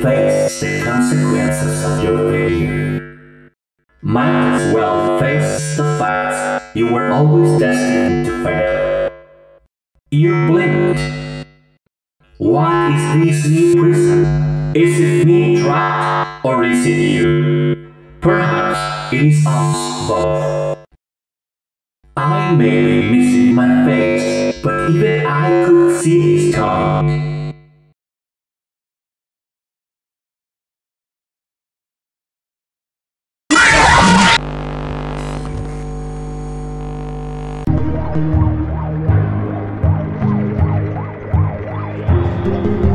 face the consequences of your failure. Might as well face the facts you were always destined to fail. You blinked. What is this new prison? Is it me trapped or is it you? Perhaps it is us both. I may be missing my face, but even I could see his tongue. Thank you.